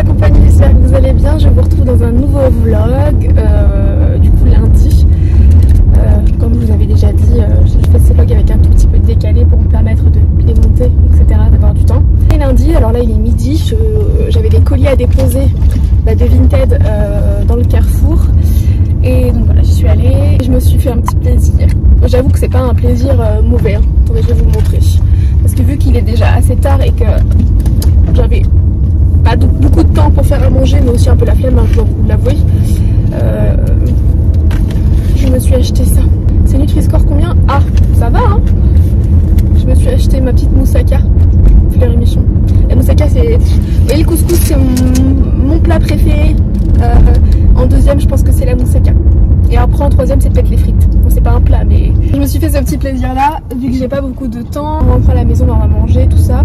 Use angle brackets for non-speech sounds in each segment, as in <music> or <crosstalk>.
la compagnie, j'espère que vous allez bien. Je vous retrouve dans un nouveau vlog, euh, du coup lundi. Euh, comme vous avez déjà dit, euh, je fais ces vlogs avec un tout petit peu de décalé pour me permettre de les monter, etc., d'avoir du temps. Et lundi, alors là il est midi, j'avais des colis à déposer bah, de Vinted dans le carrefour. Et donc voilà, j'y suis allée et je me suis fait un petit plaisir. J'avoue que c'est pas un plaisir mauvais, hein. attendez, je vais vous le montrer. Parce que vu qu'il est déjà assez tard et que j'avais pas beaucoup de temps pour faire à manger, mais aussi un peu la flemme, hein, je dois vous l'avouer, euh, je me suis acheté ça. C'est Nutri-Score combien? Ah, ça va hein Je me suis acheté ma petite moussaka, fleur et michon. La moussaka, c'est. Voyez, le couscous, c'est mon, mon plat préféré. Euh, en deuxième, je pense que c'est la moussaka. Et après, en troisième, c'est peut-être les frites. Bon, c'est pas un plat, mais je me suis fait ce petit plaisir-là. Vu que j'ai pas beaucoup de temps, on rentre à la maison, on va manger, tout ça.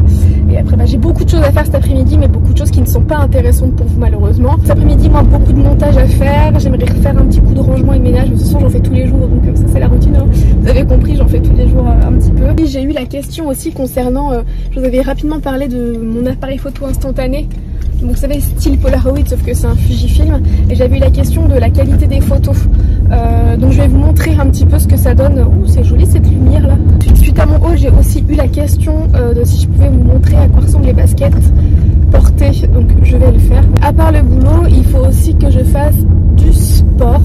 Et après, bah, j'ai beaucoup de choses à faire cet après-midi, mais beaucoup de choses qui ne sont pas intéressantes pour vous, malheureusement. Cet après-midi, moi, beaucoup de montage à faire. J'aimerais refaire un petit coup de rangement et de ménage. De toute façon, j'en fais tous les jours, donc euh, ça, c'est la routine. hein. Vous avez compris, j'en fais tous les jours euh, un petit peu. Et j'ai eu la question aussi concernant. euh, je vous avais rapidement parlé de mon appareil photo instantané. Donc, vous savez, style Polaroid, sauf que c'est un Fujifilm. Et j'avais eu la question de la qualité des photos. Euh, donc je vais vous montrer un petit peu ce que ça donne. Ouh, c'est joli cette lumière là. Suite à mon haul, j'ai aussi eu la question euh, de si je pouvais vous montrer à quoi ressemblent les baskets portées. Donc je vais le faire. À part le boulot, il faut aussi que je fasse du sport.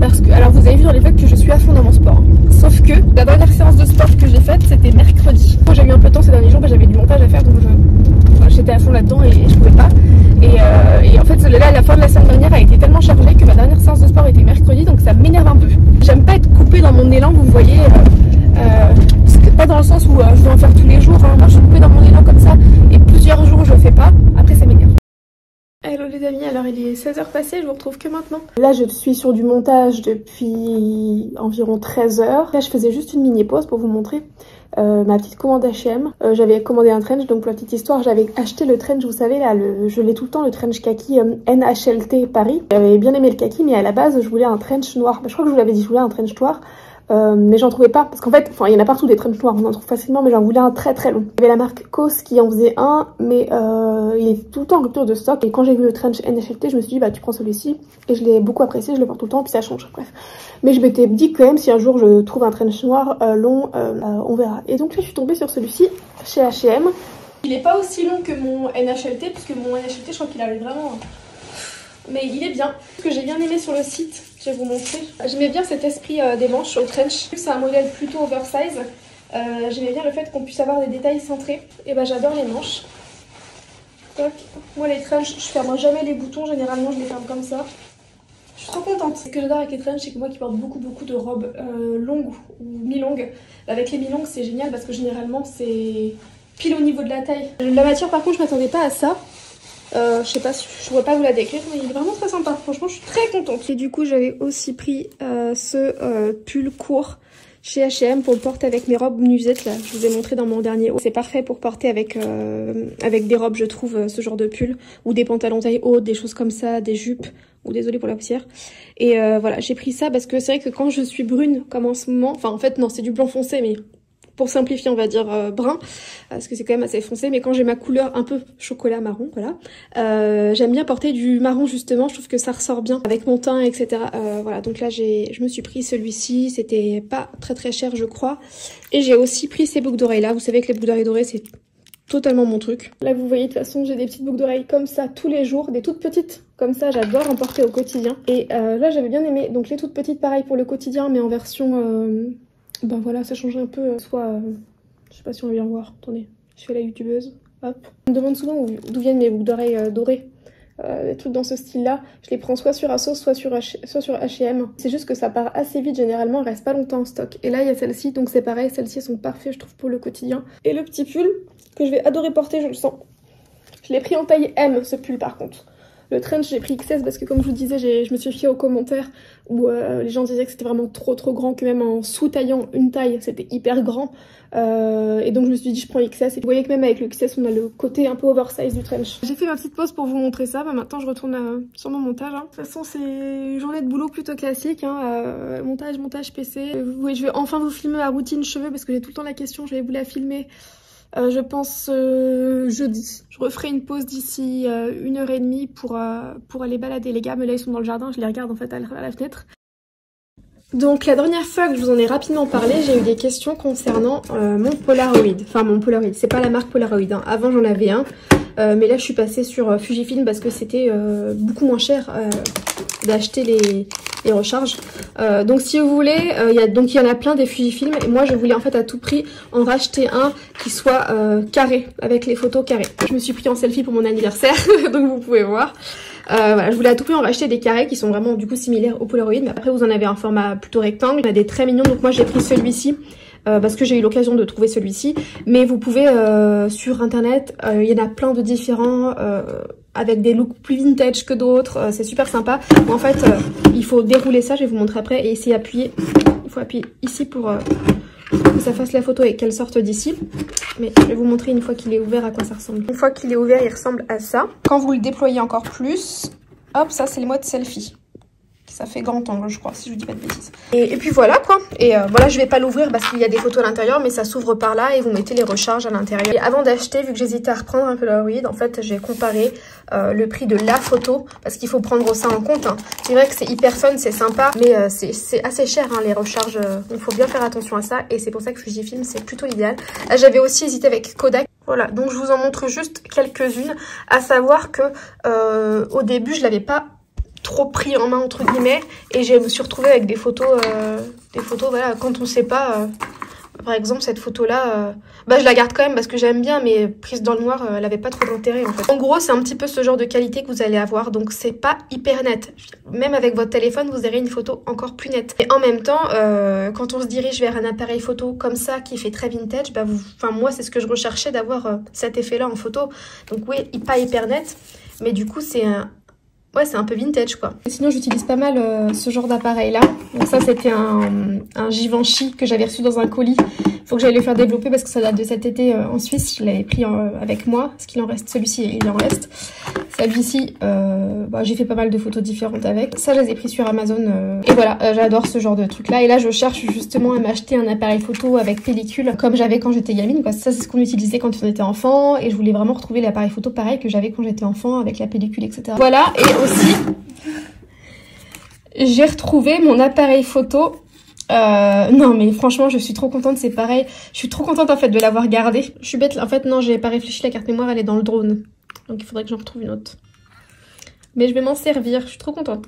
Parce que, alors vous avez vu dans les vlogs que je suis à fond dans mon sport. Sauf que la dernière séance de sport que j'ai faite, c'était mercredi. J'ai eu un peu de temps ces derniers jours, bah, j'avais du montage à faire, donc j'étais à fond là-dedans et, fait, là, la fin de la semaine dernière a été tellement chargée que ma dernière séance de sport était mercredi, donc ça m'énerve un peu. J'aime pas être coupée dans mon élan, vous voyez. euh, euh, pas dans le sens où euh, je dois en faire tous les jours. hein. Moi, je suis coupée dans mon élan comme ça, et plusieurs jours je le fais pas. Hello les amis, alors il est 16h passé, je vous retrouve que maintenant. Là je suis sur du montage depuis environ 13h. Là je faisais juste une mini pause pour vous montrer euh, ma petite commande H&M. J'avais commandé un trench, donc pour la petite histoire j'avais acheté le trench, vous savez là, je l'ai tout le temps, le trench kaki euh, NHLT Paris. J'avais bien aimé le kaki mais à la base je voulais un trench noir. Bah, je crois que je vous l'avais dit, je voulais un trench noir. Euh, mais j'en trouvais pas parce qu'en fait, enfin il y en a partout des trench noirs, on en trouve facilement, mais j'en voulais un très très long. Il y avait la marque Cos qui en faisait un, mais euh, il est tout le temps en rupture de stock. Et quand j'ai vu le trench NHLT, je me suis dit bah tu prends celui-ci et je l'ai beaucoup apprécié, je le porte tout le temps, puis ça change. Bref, mais je m'étais dit quand même si un jour je trouve un trench noir euh, long, euh, on verra. Et donc là je suis tombée sur celui-ci chez H&M. Il est pas aussi long que mon NHLT puisque mon NHLT je crois qu'il avait vraiment mais il est bien. Ce que j'ai bien aimé sur le site, je vais vous montrer. J'aimais bien cet esprit euh, des manches au trench. C'est un modèle plutôt oversize. Euh, J'aimais bien le fait qu'on puisse avoir des détails centrés. Et ben j'adore les manches. Toc. Moi les trench, je ferme jamais les boutons. Généralement je les ferme comme ça. Je suis trop contente. Ce que j'adore avec les trench, c'est que moi qui porte beaucoup beaucoup de robes euh, longues ou mi-longues, avec les mi-longues c'est génial parce que généralement c'est pile au niveau de la taille. La matière par contre je m'attendais pas à ça. Euh, je sais pas, si- je pourrais pas vous la décrire, mais il est vraiment très sympa. Franchement, je suis très contente. Et du coup, j'avais aussi pris euh, ce euh, pull court chez H&M pour le porter avec mes robes nuisettes là. Je vous ai montré dans mon dernier haul. C'est parfait pour porter avec euh, avec des robes, je trouve, euh, ce genre de pull ou des pantalons taille haute, des choses comme ça, des jupes. Ou désolé pour la poussière. Et voilà, j'ai pris ça parce que c'est vrai que quand je suis brune, comme en ce moment, enfin en fait non, c'est du blanc foncé, mais pour simplifier, on va dire euh, brun, parce que c'est quand même assez foncé. Mais quand j'ai ma couleur un peu chocolat marron, voilà, euh, j'aime bien porter du marron justement. Je trouve que ça ressort bien avec mon teint, etc. Euh, voilà, donc là j'ai, je me suis pris celui-ci. C'était pas très très cher, je crois. Et j'ai aussi pris ces boucles d'oreilles là. Vous savez que les boucles d'oreilles dorées, c'est totalement mon truc. Là, vous voyez de toute façon, j'ai des petites boucles d'oreilles comme ça tous les jours, des toutes petites comme ça. J'adore en porter au quotidien. Et là, j'avais bien aimé. Donc les toutes petites, pareil pour le quotidien, mais en version ben voilà, ça changerait un peu. euh, Soit, euh, je sais pas si on va bien voir. Attendez, je fais la youtubeuse. Hop. On me demande souvent où- d'où viennent mes boucles d'oreilles euh, dorées. Euh, des trucs dans ce style-là. Je les prends soit sur Asos, soit sur, H&M. C'est juste que ça part assez vite généralement, elles restent pas longtemps en stock. Et là, il y a celle-ci, donc c'est pareil, celles-ci elles sont parfaites, je trouve, pour le quotidien. Et le petit pull que je vais adorer porter, je le sens. Je l'ai pris en taille M, ce pull par contre. Le trench, j'ai pris XS parce que comme je vous disais, je me suis fiée aux commentaires où euh, les gens disaient que c'était vraiment trop trop grand, que même en sous-taillant une taille, c'était hyper grand. Euh, et donc je me suis dit, je prends XS. Et vous voyez que même avec le XS, on a le côté un peu oversize du trench. J'ai fait ma petite pause pour vous montrer ça. Bah, maintenant, je retourne à- sur mon montage. hein. De toute façon, c'est une journée de boulot plutôt classique. Hein. Euh, montage, montage PC. Euh, je vais enfin vous filmer ma routine cheveux parce que j'ai tout le temps la question, je vais vous la filmer. Euh, je pense euh, jeudi. Je referai une pause d'ici euh, une heure et demie pour, aller balader les gars. Mais là, ils sont dans le jardin. Je les regarde en fait à la, fenêtre. Donc la dernière fois que je vous en ai rapidement parlé, j'ai eu des questions concernant mon Polaroid. Enfin mon Polaroid, c'est pas la marque Polaroid. Hein. Avant j'en avais un, mais là je suis passée sur Fujifilm parce que c'était beaucoup moins cher d'acheter les, les recharges. Euh, donc si vous voulez, euh, y a, donc il y en a plein des Fujifilm et moi je voulais en fait à tout prix en racheter un qui soit euh, carré, avec les photos carrées. Je me suis pris en selfie pour mon anniversaire, <laughs> donc vous pouvez voir. voilà, je voulais à tout prix en racheter des carrés qui sont vraiment du coup similaires au Polaroid, mais après vous en avez un format plutôt rectangle, il y a des très mignons, donc moi j'ai pris celui-ci. parce que j'ai eu l'occasion de trouver celui-ci. Mais vous pouvez sur internet, il y en a plein de différents avec des looks plus vintage que d'autres, euh, c'est super sympa. en fait, euh, il faut dérouler ça, je vais vous montrer après, et essayer d'appuyer, il faut appuyer ici pour, euh, que ça fasse la photo et qu'elle sorte d'ici. Mais je vais vous montrer une fois qu'il est ouvert à quoi ça ressemble. Une fois qu'il est ouvert, il ressemble à ça. Quand vous le déployez encore plus, hop, ça c'est le mode selfie. Ça fait grand angle, je crois, si je vous dis pas de bêtises. Et, puis voilà, quoi. Et euh, voilà, je vais pas l'ouvrir parce qu'il y a des photos à l'intérieur, mais ça s'ouvre par là et vous mettez les recharges à l'intérieur. Et avant d'acheter, vu que j'hésitais à reprendre un peu Polaroid, en fait, j'ai comparé euh, le prix de la photo parce qu'il faut prendre ça en compte. Hein. C'est vrai que c'est hyper fun, c'est sympa, mais euh, c'est assez cher, hein, les recharges. Il faut bien faire attention à ça et c'est pour ça que Fujifilm, c'est plutôt l'idéal. J'avais aussi hésité avec Kodak. Voilà, donc je vous en montre juste quelques-unes, à savoir que au début, je l'avais pas trop pris en main entre guillemets et je me suis retrouvée avec des photos euh, des photos voilà quand on sait pas euh, par exemple cette photo là euh, bah je la garde quand même parce que j'aime bien mais prise dans le noir elle avait pas trop d'intérêt en fait. En gros c'est un petit peu ce genre de qualité que vous allez avoir donc c'est pas hyper net. Même avec votre téléphone vous aurez une photo encore plus nette. Et en même temps quand on se dirige vers un appareil photo comme ça qui fait très vintage bah vous enfin moi c'est ce que je recherchais d'avoir cet effet là en photo. Donc oui pas hyper net mais du coup c'est un, Ouais, c'est un peu vintage quoi. Sinon, j'utilise pas mal euh, ce genre d'appareil là. Donc ça, c'était un, un Givenchy que j'avais reçu dans un colis. Faut que j'aille le faire développer parce que ça date de cet été euh, en Suisse. Je l'avais pris euh, avec moi. Parce qu'il en reste celui-ci, il en reste. Celui-ci, bah, j'ai fait pas mal de photos différentes avec. Ça, je les ai pris sur Amazon. et voilà, j'adore ce genre de truc là. Et là, je cherche justement à m'acheter un appareil photo avec pellicule comme j'avais quand j'étais gamine. Ça, c'est ce qu'on utilisait quand on était enfant. Et je voulais vraiment retrouver l'appareil photo pareil que j'avais quand j'étais enfant avec la pellicule, etc. Voilà, et aussi, j'ai retrouvé mon appareil photo. Euh, non mais franchement je suis trop contente, c'est pareil. Je suis trop contente en fait de l'avoir gardé. Je suis bête, en fait non j'ai pas réfléchi, la carte mémoire elle est dans le drone. Donc il faudrait que j'en retrouve une autre. Mais je vais m'en servir, je suis trop contente.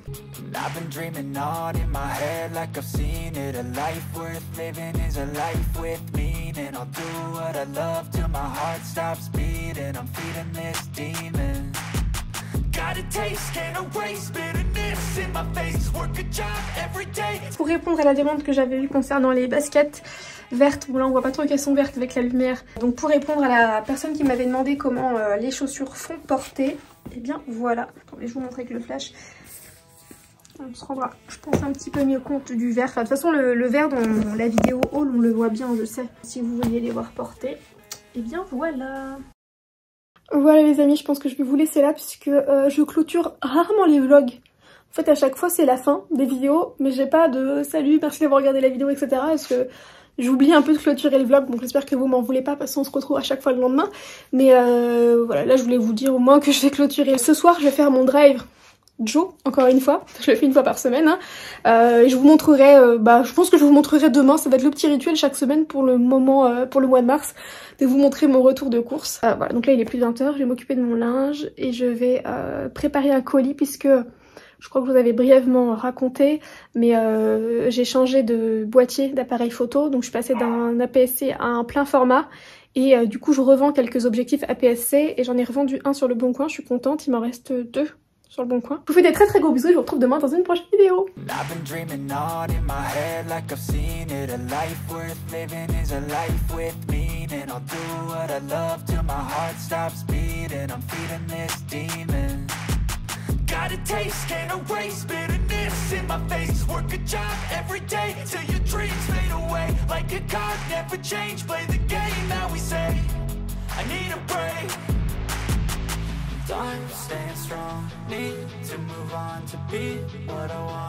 Pour répondre à la demande que j'avais eue concernant les baskets vertes, bon là on voit pas trop qu'elles sont vertes avec la lumière. Donc pour répondre à la personne qui m'avait demandé comment euh, les chaussures font porter, et eh bien voilà. Attendez, je vous montre avec le flash. On se rendra, je pense, un petit peu mieux compte du vert. de toute façon, le, vert dans la vidéo haul, on le voit bien, je sais. Si vous voulez les voir porter, et eh bien voilà. Voilà les amis, je pense que je vais vous laisser là puisque euh, je clôture rarement les vlogs. En fait, à chaque fois, c'est la fin des vidéos, mais j'ai pas de salut, merci d'avoir regardé la vidéo, etc. Parce que j'oublie un peu de clôturer le vlog, donc j'espère que vous m'en voulez pas parce qu'on se retrouve à chaque fois le lendemain. Mais euh, voilà, là je voulais vous dire au moins que je vais clôturer. Ce soir, je vais faire mon drive Joe, encore une fois, je le fais une fois par semaine. Hein. Euh, et je vous montrerai, euh, bah, je pense que je vous montrerai demain, ça va être le petit rituel chaque semaine pour le moment, pour le mois de mars, de vous montrer mon retour de course. voilà, donc là il est plus de 20h, je vais m'occuper de mon linge et je vais préparer un colis puisque je crois que vous avez brièvement raconté, mais j'ai changé de boîtier d'appareil photo, donc je suis passée d'un APS-C à un plein format. Et du coup je revends quelques objectifs APS-C et j'en ai revendu un sur le bon coin, je suis contente, il m'en reste deux sur le bon coin. Je vous fais des très très gros bisous et je vous retrouve demain dans une prochaine vidéo. Taste, can't erase bitterness in my face. Work a job every day till your dreams fade away. Like a card, never change, play the game that we say. I need a break. Time staying strong Need to move on to be what I want